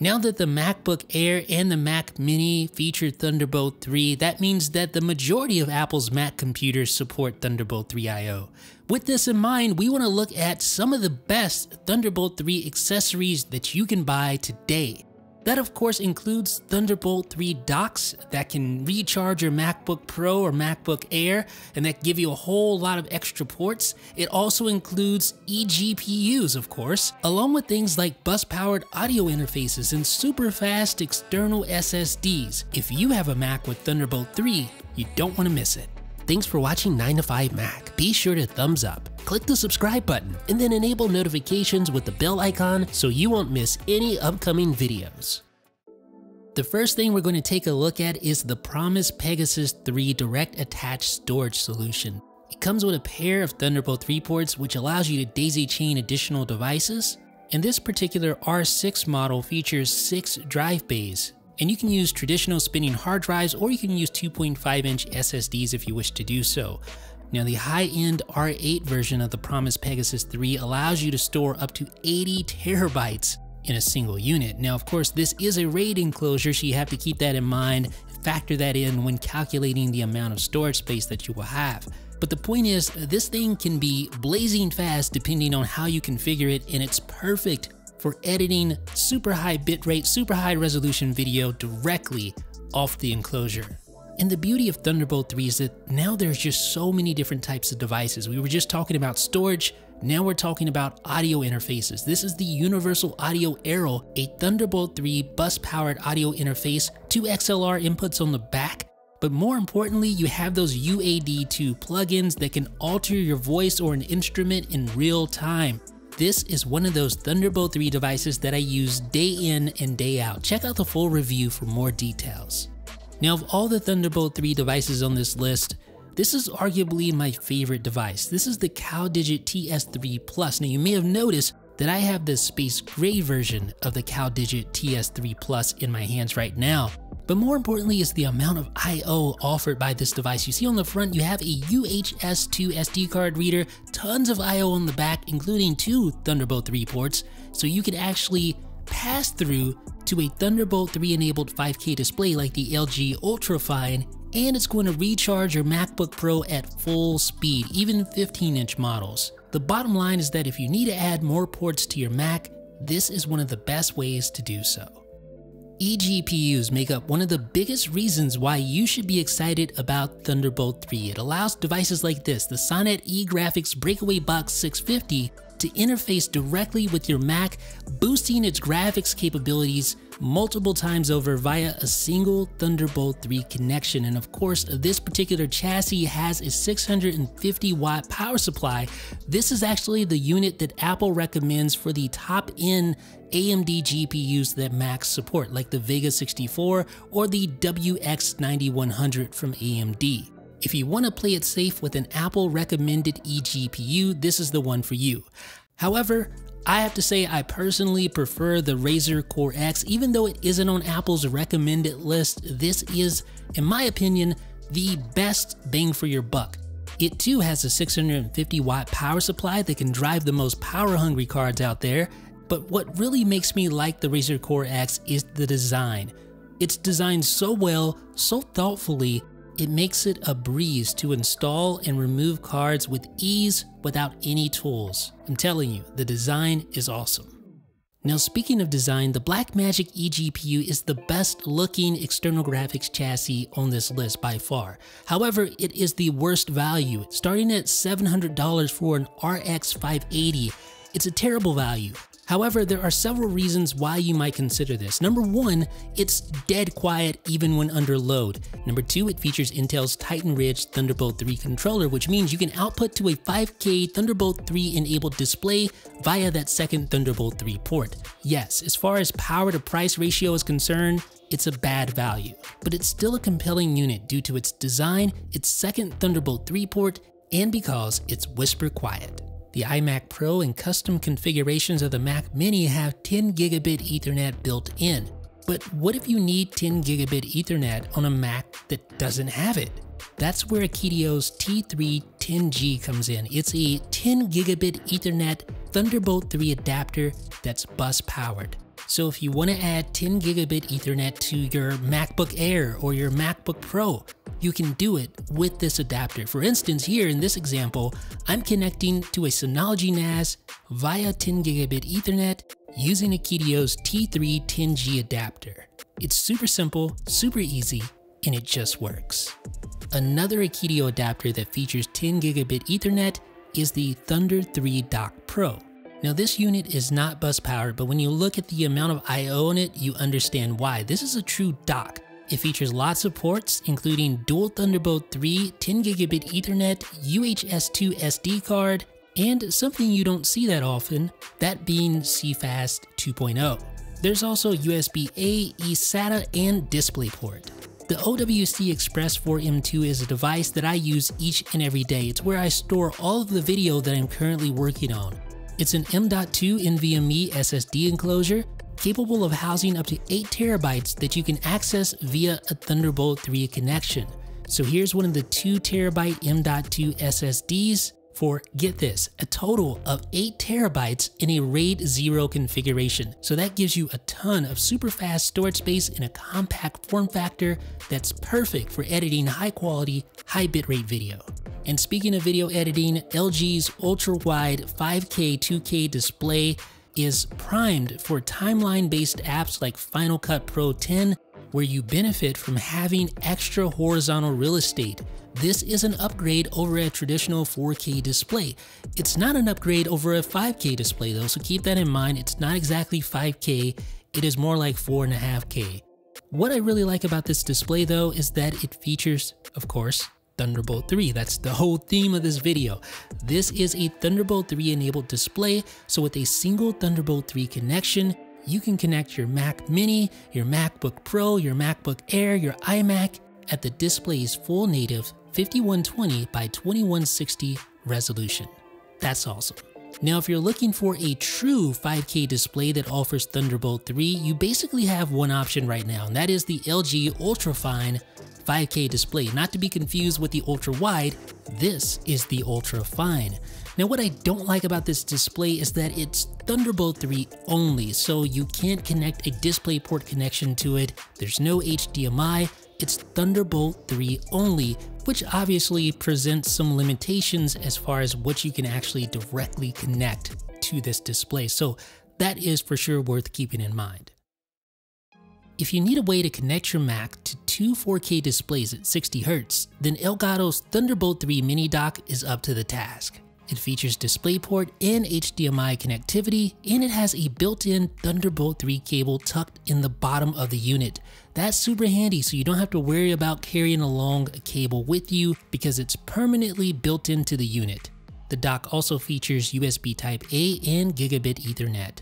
Now that the MacBook Air and the Mac Mini feature Thunderbolt 3, that means that the majority of Apple's Mac computers support Thunderbolt 3 I.O. With this in mind, we want to look at some of the best Thunderbolt 3 accessories that you can buy today. That of course includes Thunderbolt 3 docks that can recharge your MacBook Pro or MacBook Air and that give you a whole lot of extra ports. It also includes eGPUs of course, along with things like bus powered audio interfaces and super fast external SSDs. If you have a Mac with Thunderbolt 3, you don't want to miss it. Thanks for watching 9 to 5 Mac. Be sure to thumbs up, click the subscribe button, and then enable notifications with the bell icon so you won't miss any upcoming videos. The first thing we're going to take a look at is the Promise Pegasus 3 Direct Attached Storage Solution. It comes with a pair of Thunderbolt 3 ports which allows you to daisy chain additional devices. And this particular R6 model features 6 drive bays, and you can use traditional spinning hard drives or you can use 2.5 inch SSDs if you wish to do so. Now the high-end R8 version of the Promise Pegasus 3 allows you to store up to 80 terabytes in a single unit. Now of course this is a RAID enclosure so you have to keep that in mind, factor that in when calculating the amount of storage space that you will have. But the point is, this thing can be blazing fast depending on how you configure it and it's perfect for editing super high bitrate, super high resolution video directly off the enclosure. And the beauty of Thunderbolt 3 is that now there's just so many different types of devices. We were just talking about storage, now we're talking about audio interfaces. This is the Universal Audio Arrow, a Thunderbolt 3 bus-powered audio interface, two XLR inputs on the back, but more importantly, you have those UAD2 plugins that can alter your voice or an instrument in real time. This is one of those Thunderbolt 3 devices that I use day in and day out. Check out the full review for more details. Now of all the Thunderbolt 3 devices on this list, this is arguably my favorite device. This is the CalDigit TS3 Plus. Now you may have noticed that I have the space gray version of the CalDigit TS3 Plus in my hands right now. But more importantly is the amount of I.O. offered by this device. You see on the front, you have a UHS-2 SD card reader, tons of I.O. on the back, including two Thunderbolt 3 ports, so you can actually pass through to a Thunderbolt 3 enabled 5K display like the LG Ultrafine, and it's going to recharge your MacBook Pro at full speed, even 15 inch models. The bottom line is that if you need to add more ports to your Mac, this is one of the best ways to do so eGPUs make up one of the biggest reasons why you should be excited about Thunderbolt 3. It allows devices like this, the Sonnet eGraphics Breakaway Box 650, to interface directly with your Mac, boosting its graphics capabilities multiple times over via a single Thunderbolt 3 connection. And of course, this particular chassis has a 650 watt power supply. This is actually the unit that Apple recommends for the top end AMD GPUs that Macs support, like the Vega 64 or the WX9100 from AMD. If you want to play it safe with an Apple recommended eGPU, this is the one for you. However, I have to say I personally prefer the Razer Core X, even though it isn't on Apple's recommended list, this is, in my opinion, the best bang for your buck. It too has a 650 watt power supply that can drive the most power hungry cards out there, but what really makes me like the Razer Core X is the design. It's designed so well, so thoughtfully, it makes it a breeze to install and remove cards with ease without any tools. I'm telling you, the design is awesome. Now speaking of design, the Blackmagic eGPU is the best looking external graphics chassis on this list by far. However, it is the worst value, starting at $700 for an RX 580. It's a terrible value. However, there are several reasons why you might consider this. Number one, it's dead quiet even when under load. Number two, it features Intel's Titan Ridge Thunderbolt 3 controller, which means you can output to a 5K Thunderbolt 3 enabled display via that second Thunderbolt 3 port. Yes, as far as power to price ratio is concerned, it's a bad value, but it's still a compelling unit due to its design, its second Thunderbolt 3 port, and because it's whisper quiet. The iMac Pro and custom configurations of the Mac Mini have 10 gigabit Ethernet built in. But what if you need 10 gigabit Ethernet on a Mac that doesn't have it? That's where Akitio's T3 10G comes in. It's a 10 gigabit Ethernet Thunderbolt 3 adapter that's bus powered. So if you want to add 10 gigabit ethernet to your MacBook Air or your MacBook Pro, you can do it with this adapter. For instance, here in this example, I'm connecting to a Synology NAS via 10 gigabit ethernet using Akitio's T3 10G adapter. It's super simple, super easy, and it just works. Another Akitio adapter that features 10 gigabit ethernet is the Thunder 3 Dock Pro. Now this unit is not bus powered, but when you look at the amount of I.O. on it, you understand why. This is a true dock. It features lots of ports, including dual Thunderbolt 3, 10 gigabit ethernet, UHS-2 SD card, and something you don't see that often, that being CFast 2.0. There's also USB-A, eSATA, and DisplayPort. The OWC Express 4M2 is a device that I use each and every day. It's where I store all of the video that I'm currently working on. It's an M.2 NVMe SSD enclosure capable of housing up to 8 terabytes that you can access via a Thunderbolt 3 connection. So here's one of the 2 terabyte M.2 SSDs for, get this, a total of 8 terabytes in a RAID 0 configuration. So that gives you a ton of super fast storage space in a compact form factor that's perfect for editing high quality, high bitrate video. And speaking of video editing, LG's ultra wide 5K 2K display is primed for timeline based apps like Final Cut Pro 10, where you benefit from having extra horizontal real estate. This is an upgrade over a traditional 4K display. It's not an upgrade over a 5K display though, so keep that in mind. It's not exactly 5K, it is more like 4.5K. What I really like about this display though is that it features, of course, Thunderbolt 3. That's the whole theme of this video. This is a Thunderbolt 3 enabled display, so with a single Thunderbolt 3 connection, you can connect your Mac Mini, your MacBook Pro, your MacBook Air, your iMac at the display's full native 5120 by 2160 resolution. That's awesome. Now, if you're looking for a true 5K display that offers Thunderbolt 3, you basically have one option right now, and that is the LG Ultrafine 5K display. Not to be confused with the ultra wide, this is the ultra fine. Now what I don't like about this display is that it's Thunderbolt 3 only, so you can't connect a DisplayPort connection to it, there's no HDMI, it's Thunderbolt 3 only, which obviously presents some limitations as far as what you can actually directly connect to this display, so that is for sure worth keeping in mind. If you need a way to connect your Mac to two 4K displays at 60Hz, then Elgato's Thunderbolt 3 mini dock is up to the task. It features DisplayPort and HDMI connectivity, and it has a built-in Thunderbolt 3 cable tucked in the bottom of the unit. That's super handy so you don't have to worry about carrying along a cable with you because it's permanently built into the unit. The dock also features USB Type-A and Gigabit Ethernet.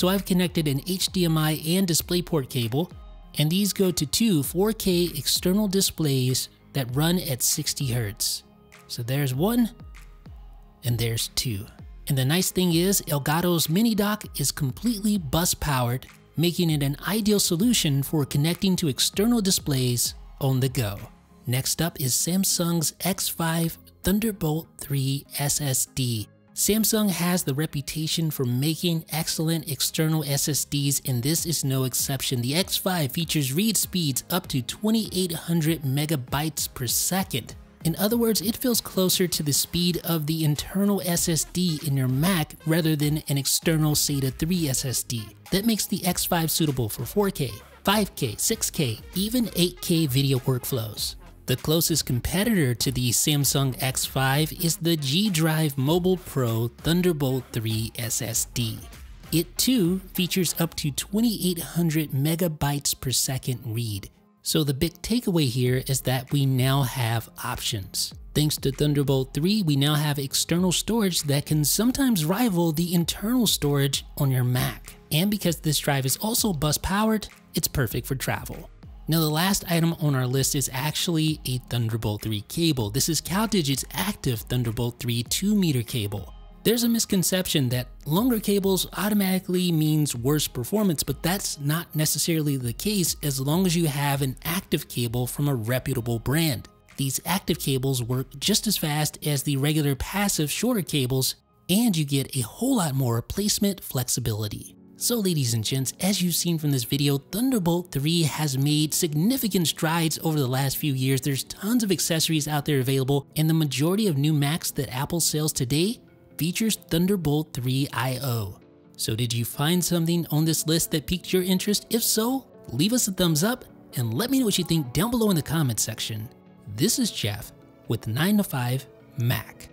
So I've connected an HDMI and DisplayPort cable, and these go to two 4K external displays that run at 60 Hz. So there's one, and there's two. And the nice thing is, Elgato's mini dock is completely bus powered, making it an ideal solution for connecting to external displays on the go. Next up is Samsung's X5 Thunderbolt 3 SSD. Samsung has the reputation for making excellent external SSDs and this is no exception. The X5 features read speeds up to 2800 megabytes per second. In other words, it feels closer to the speed of the internal SSD in your Mac rather than an external SATA 3 SSD. That makes the X5 suitable for 4K, 5K, 6K, even 8K video workflows. The closest competitor to the Samsung X5 is the G Drive Mobile Pro Thunderbolt 3 SSD. It too features up to 2800 megabytes per second read. So the big takeaway here is that we now have options. Thanks to Thunderbolt 3, we now have external storage that can sometimes rival the internal storage on your Mac. And because this drive is also bus powered, it's perfect for travel. Now the last item on our list is actually a Thunderbolt 3 cable. This is CalDigit's active Thunderbolt 3 2 meter cable. There's a misconception that longer cables automatically means worse performance, but that's not necessarily the case as long as you have an active cable from a reputable brand. These active cables work just as fast as the regular passive shorter cables, and you get a whole lot more placement flexibility. So ladies and gents, as you've seen from this video, Thunderbolt 3 has made significant strides over the last few years. There's tons of accessories out there available, and the majority of new Macs that Apple sells today features Thunderbolt 3 I.O. So did you find something on this list that piqued your interest? If so, leave us a thumbs up and let me know what you think down below in the comment section. This is Jeff with 9 to 5 Mac.